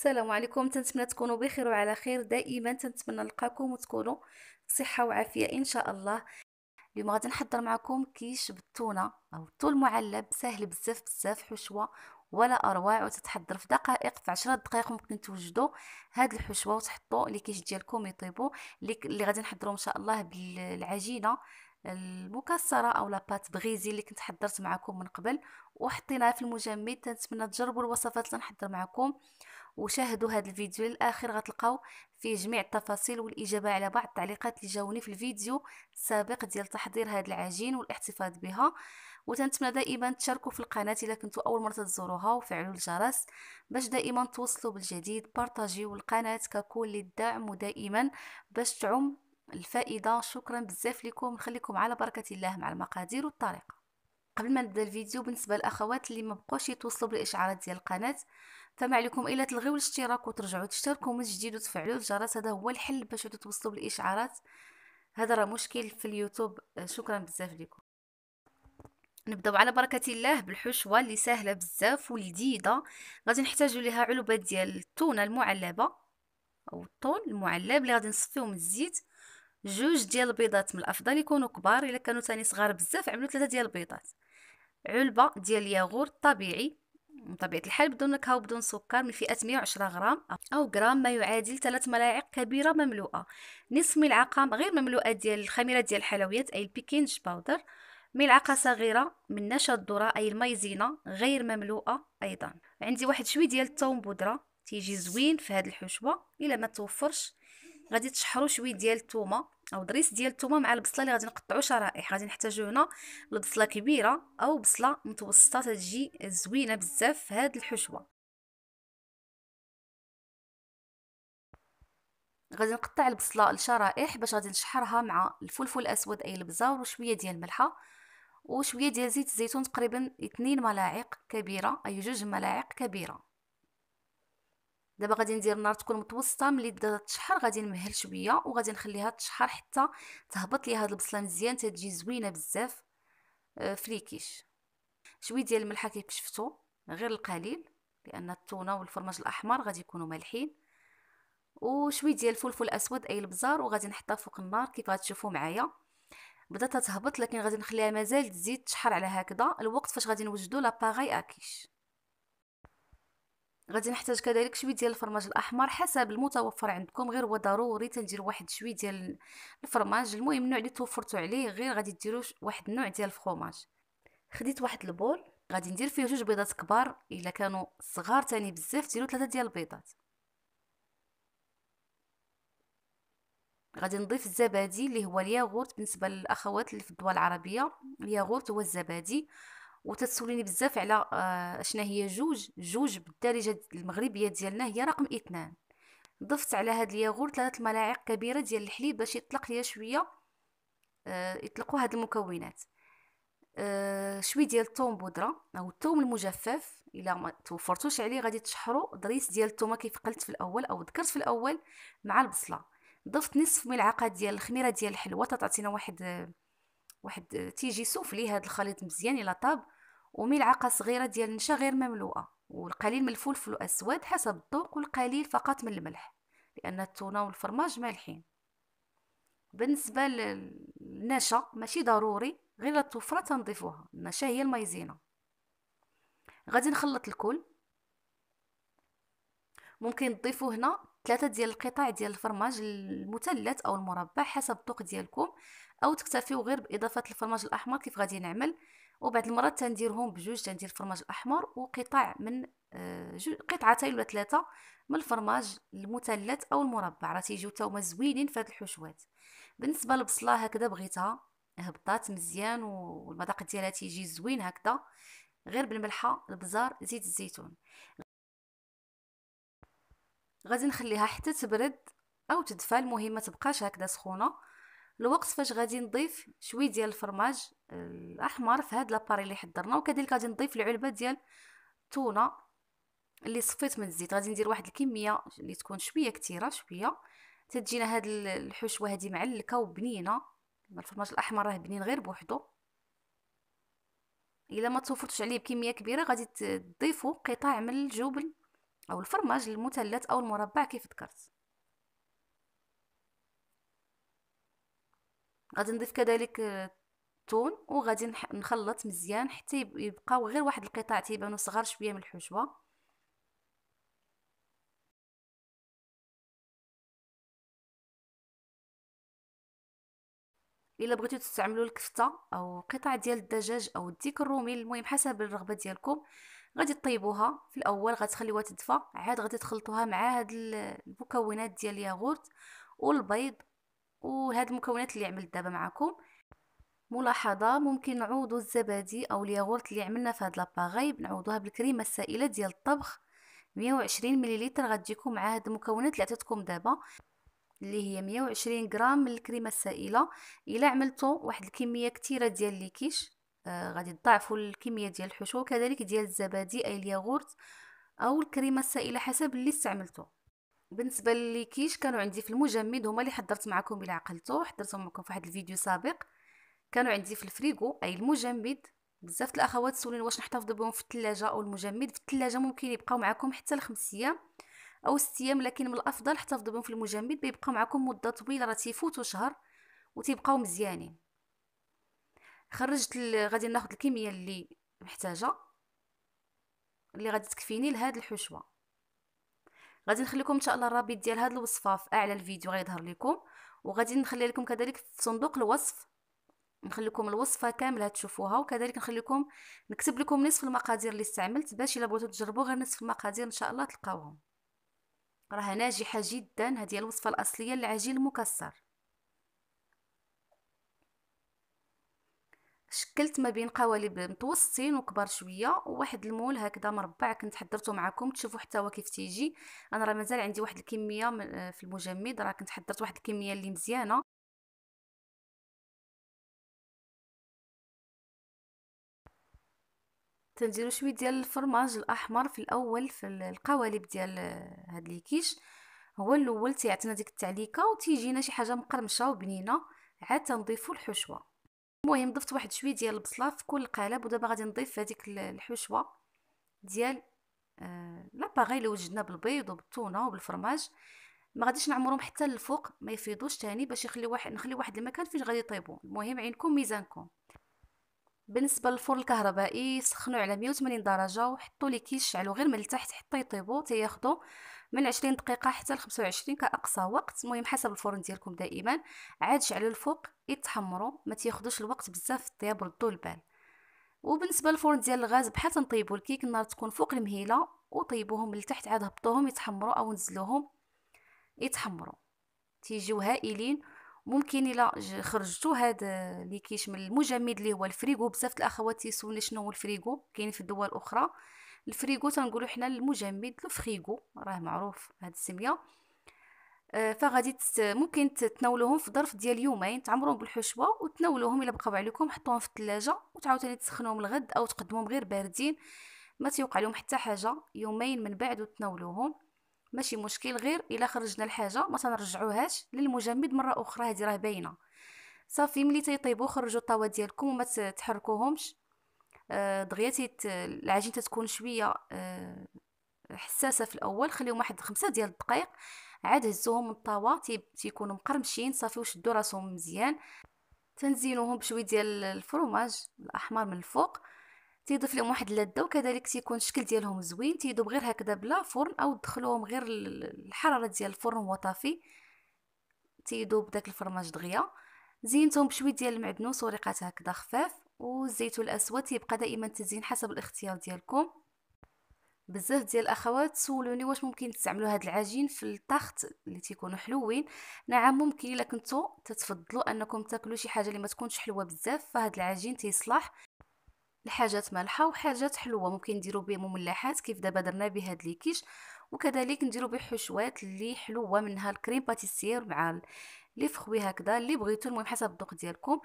السلام عليكم. تنتمنى تكونوا بخير وعلى خير. دائما تنتمنى نلقاكم وتكونوا بصحة وعافية إن شاء الله. اليوم غادي نحضر معكم كيش بالتونة أو التون المعلب سهل بزاف بزاف حشوة ولا أروع وتتحضر في دقائق. في عشرة دقائق ممكن توجدوا هاد الحشوة وتحطوا لي كيش ديالكم يطيبوا. اللي غادي نحضروا إن شاء الله بالعجينة المكسرة أو لابات بغيزي اللي كنت حضرت معكم من قبل. وحطيناها في المجمد. تنتمنى تجربوا الوصفات اللي نحضر معكم. وشاهدوا هذا الفيديو للآخر. غتلقاو فيه جميع التفاصيل والإجابة على بعض التعليقات اللي جاوني في الفيديو السابق ديال تحضير هذا العجين والاحتفاظ بها. وتنتمنى دائما تشاركوا في القناة اذا كنتوا أول مرة تزوروها وفعلوا الجرس باش دائما توصلوا بالجديد. بارطاجيو القناة ككل للدعم ودائما باش تعم الفائدة. شكرا بزاف لكم. نخليكم على بركة الله مع المقادير والطريقة. قبل ما نبدأ الفيديو بالنسبة للأخوات اللي ما بقوش يتوصلوا بالاشعارات ديال القناة فما عليكم إلا تلغيو الاشتراك وترجعوا تشتركوا من جديد وتفعلوا الجرس. هذا هو الحل باش توصلوا بالاشعارات هذا راه مشكل في اليوتيوب. شكرا بزاف لكم نبدأو على بركة الله بالحشوة اللي سهله بزاف ولذيذة. غادي نحتاجوا ليها علبة ديال التونة المعلبة أو الطون المعلب اللي غادي نصفيو من الزيت. جوج ديال البيضات من الأفضل يكونوا كبار إلا كانوا ثاني صغار بزاف عملوا ثلاثة ديال البيضات. علبة ديال الياغورت طبيعي من طبيعة الحال بدون نكهة وبدون سكر من فئة 110 غرام أو غرام ما يعادل 3 ملاعق كبيرة مملوءة. نصف ملعقة غير مملوءة ديال الخميرة ديال الحلويات أي ال baking powder ملعقة صغيرة من نشا الذرة أي المايزينا غير مملوءة أيضا. عندي واحد شوي ديال الثوم بودرة تيجي زوين في هذه الحشوة إلا ما توفرش غادي تشحروا شوية ديال الثومه أو ضريس ديال الثومه مع البصلة اللي غادي نقطعوا شرائح. غادي نحتاجو هنا البصله كبيرة أو بصلة متوسطة تجي زوينة بزاف في هذه الحشوة. غادي نقطع البصلة لشرائح باش غادي نشحرها مع الفلفل الأسود أي البزار وشوية ديال الملحة وشوية ديال زيت الزيتون تقريبا 2 ملاعق كبيرة أي جوج ملاعق كبيرة. دابا غادي ندير النار تكون متوسطة ملي بدات تشحر غادي نمهل شوية وغادي نخليها تشحر حتى تهبط لي هاد البصلة مزيان تجي زوينة بزاف. آه، فريكيش شوية ديال الملحة كيف شفتوا غير القليل لأن التونة والفرماج الأحمر غادي يكونوا مالحين. وشوية ديال الفلفل الأسود أي البزار وغادي نحطها فوق النار كيف غتشوفوا معايا. بدات تهبط لكن غادي نخليها مازال تزيد تشحر على هكذا. الوقت فاش غادي نوجدوا لاباغي أكيش. غادي نحتاج كذلك شوية ديال الفرماج الأحمر حسب المتوفر عندكم غير هو ضروري تندير واحد شوية ديال الفرماج. المهم النوع اللي توفرتوا عليه غير غادي ديروا واحد النوع ديال الفرماج. خديت واحد البول غادي ندير فيه جوج بيضات كبار. إلا كانوا صغار تاني بزاف ديروا ثلاثة ديال البيضات. غادي نضيف الزبادي اللي هو الياغورت. بالنسبة للأخوات اللي في الدول العربية الياغورت هو الزبادي. وتتسوليني بزاف على آه شنا هي جوج جوج بالدارجة المغربية ديالنا هي رقم اثنان. ضفت على هاد الياغورت ثلاث ملاعق كبيرة ديال الحليب باش يطلق ليا شوية آه يطلقوا هاد المكونات. آه شوية ديال الثوم بودرة أو الثوم المجفف إلا ما توفرتوش عليه غادي تشحروا ضريس ديال الثومه كيف قلت في الأول أو ذكرت في الأول مع البصلة. ضفت نصف ملعقة ديال الخميرة ديال الحلوه تعطينا واحد واحد تيجي سوفلي هذا الخليط مزيان إلى طاب وملعقة صغيرة ديال النشا غير مملوءة والقليل من الفلفل الاسود حسب الذوق والقليل فقط من الملح لأن التونة والفرماج مالحين. بالنسبة للنشا ماشي ضروري غير الطفرة تنضيفوها النشا هي المايزينا غادي نخلط الكل. ممكن تضيفوا هنا ثلاثة ديال القطع ديال الفرماج المثلث أو المربع حسب الذوق ديالكم أو تكتفيو غير بإضافة الفرماج الأحمر كيف غادي نعمل. وبعد المرات تنديرهم بجوج تندير الفرماج الأحمر وقطع من آه، قطعتين ولا ثلاثة من الفرماج المثلث أو المربع. راه تيجيو تا هما زوينين في هاد الحشوات. بالنسبة للبصلة هكذا بغيتها هبطات مزيان والمذاق ديالها تيجي زوين هكذا غير بالملحة البزار زيت الزيتون. غادي نخليها حتى تبرد أو تدفى المهم ما تبقاش هكذا سخونة. الوقت فاش غادي نضيف شوية ديال الفرماج الاحمر في هاد لاباري اللي حضرنا وكذلك غادي نضيف العلبة ديال التونة اللي صفيت من الزيت. غادي ندير واحد الكمية اللي تكون شوية كثيره شوية. تتجينا هاد الحشوة هادي معلكه وبنينة. الفرماج الأحمر راه بنين غير بوحدو. إلا ما توفرتش عليه بكمية كبيرة غادي تضيفوا قطع من الجبن أو الفرماج المثلث أو المربع كيف ذكرت. غادي نضيف كذلك الثوم وغادي نخلط مزيان حتى يبقاو غير واحد القطع تيبانو صغار شوية من الحشوة. إلا بغيتو تستعملوا الكفتة أو قطع ديال الدجاج أو الديك الرومي المهم حسب الرغبة ديالكم. غادي طيبوها في الأول غتخليوها تدفى عاد غادي تخلطوها مع هاد المكونات ديال الياغورت والبيض وهاد المكونات اللي عملت دابا معكم ملاحظة ممكن نعوضوا الزبادي أو الياغورت اللي عملنا في هاد لاباغي نعوضوها بالكريمة السائلة ديال الطبخ. 120 مليلتر غتجيكم مع هاد المكونات اللي عطيتكم دابا اللي هي 120 غرام من الكريمة السائلة. إلا عملتوا واحد الكمية كثيره ديال ليكيش غادي تضاعفوا الكمية ديال الحشو كذلك ديال الزبادي أي الياغورت أو الكريمة السائلة حسب اللي استعملتوا بالنسبة للكيش كانوا عندي في المجمد هما اللي حضرت معكم إلى عقلتوا حضرتهم معكم في واحد الفيديو سابق. كانوا عندي في الفريغو أي المجمد. بزاف الأخوات سولين واش نحتفظ بهم في الثلاجه أو المجمد. في الثلاجه ممكن يبقاو معكم حتى لخمس أيام أو ست أيام لكن من الأفضل احتفظوا بهم في المجمد بيبقاو معكم مدة طويلة راه تيفوتوا شهر وتيبقاو مزيانين. خرجت غادي ناخذ الكمية اللي محتاجة اللي غادي تكفيني لهاد الحشوة. غادي نخليكم إن شاء الله الرابط ديال هاد الوصفة في أعلى الفيديو غيظهر لكم وغادي نخلي لكم كذلك في صندوق الوصف. نخليكم الوصفة كاملة تشوفوها وكذلك نخليكم نكتب لكم نصف المقادير اللي استعملت باش إلا بغيتو تجربوا غير نصف المقادير إن شاء الله تلقاوهم. راها ناجحة جدا هذه الوصفة الأصلية للعجين المكسر. شكلت ما بين قوالب متوسطين وكبار شوية وواحد المول هكذا مربع كنت حضرته معكم تشوفوا حتى هو كيف تيجي. أنا راه مازال عندي واحد الكمية في المجمد راه كنت حضرت واحد الكمية اللي مزيانة. تنديرو شوية ديال الفرماج الأحمر في الأول في القوالب ديال هاد ليكيش. هو الأول تيعطينا ديك التعليكة وتيجينا شي حاجة مقرمشة وبنينة عاد تنضيفو الحشوة. المهم ضفت واحد شوية ديال البصلة في كل قالب ودابا غادي نضيف هذيك الحشوة ديال آه لاباغي اللي وجدنا بالبيض وبالتونة وبالفرماج. ما غاديش نعمرهم حتى للفوق ما يفيضوش تاني باش يخلي واحد نخلي واحد المكان فين غادي يطيبوا المهم عينكم ميزانكم. بالنسبة للفرن الكهربائي سخنوا على 180 درجة وحطوا لي كيشعلوا غير من التحت حتى يطيبوا تياخذوا من 20 دقيقة حتى ل 25 كأقصى وقت. المهم حسب الفرن ديالكم دائما. عاد شعلوا الفوق يتحمروا ما تياخذوش الوقت بزاف في الطياب ردوا البال. وبالنسبة للفرن ديال الغاز بحال تنطيبوا الكيك النار تكون فوق المهيلة وطيبوهم من التحت عاد هبطوهم يتحمروا أو نزلوهم يتحمروا. تيجيو هائلين. ممكن إلا خرجتو هاد les quiches من المجمد اللي هو الفريغو بزاف الأخوات تيسولني شنو هو الفريغو كاين في الدول الاخرى الفريغو تنقولوا حنا المجمد الفريغو راه معروف هاد السمية. آه فغادي ممكن تناولوهم في ظرف ديال يومين تعمروهم بالحشوة وتناولوهم إلا بقاو عليكم حطوهم في الثلاجه وتعاوتاني تسخنوهم الغد أو تقدموهم غير باردين. ما تيوقع لهم حتى حاجة يومين من بعد وتناولوهم. ماشي مشكل غير إلا خرجنا الحاجة ما تنرجعوهاش للمجمد مرة أخرى هذه راه باينة. صافي ملي تيطيبوا خرجوا الطاوة ديالكم وما تحركوهمش. دغيا تيت العجين تتكون شوية آه حساسة في الأول خليهم واحد خمسة ديال الدقائق عاد هزوهم من الطاوة تيكونوا مقرمشين صافي وشدوا راسهم مزيان تنزينوهم بشوية ديال الفرماج الأحمر من الفوق تيضيف لهم واحد اللذه وكذلك تيكون الشكل ديالهم زوين تيذوب غير هكذا بلا فرن أو تدخلوهم غير الحرارة ديال الفرن هو طافي. تيذوب داك الفرماج دغيا. زينتهم بشوية ديال المعدنوس وريقات هكذا خفاف. والزيت الاسود تيبقى دائما تزيين حسب الاختيار ديالكم. بزاف ديال الأخوات سولوني واش ممكن تستعملوا هذا العجين في الطخت اللي تيكونوا حلوين. نعم ممكن إلا كنتو تتفضلوا أنكم تاكلوا شي حاجة اللي ما تكونش حلوة بزاف فهاد العجين تيصلح لحاجات مالحة وحاجات حلوة. ممكن نديرو به مملحات كيف دابا درنا بهاد ليكيش وكذلك نديرو به حشوات اللي حلوة منها الكريم باتيسير مع لي فخوي هكذا اللي بغيتو المهم حسب الذوق ديالكم.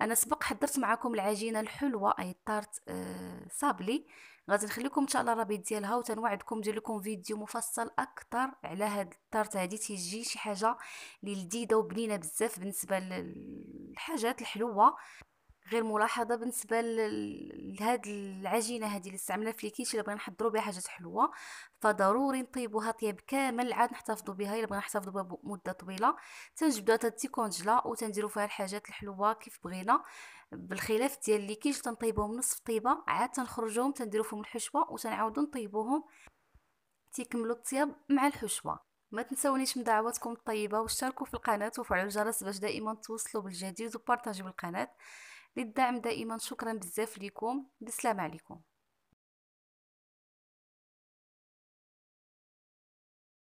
أنا سبق حضرت معكم العجينة الحلوة أي طارت آه صابلي. غادي نخليكم إن شاء الله الرابط ديالها وتنوعدكم ندير لكم فيديو مفصل أكثر على هاد الطارت هادي تيجي شي حاجة لذيذه وبنينة بزاف بالنسبة للحاجات الحلوة. غير ملاحظة بالنسبة لهاد العجينة هذه اللي استعملنا في الكيش إلا بغينا نحضروا بها حاجات حلوة. فضروري نطيبوها طياب كامل عاد نحتفظوا بها إلا بغينا نحتفظوا بها مدة طويلة. تنجبدوها تدي كونجلا وتنديروا فيها الحاجات الحلوة كيف بغينا. بالخلاف ديال الكيش تنطيبوهم نصف طيبة عاد تنخرجوهم تنديروا فيهم الحشوة وتنعاودوا نطيبوهم. تيكملوا الطياب مع الحشوة. ما تنسونيش من دعواتكم الطيبة واشتركوا في القناة وفعلوا الجرس باش دائما توصلوا بالجديد وبارطاجيو القناة. للدعم دائما. شكرا بزاف لكم بسلام عليكم.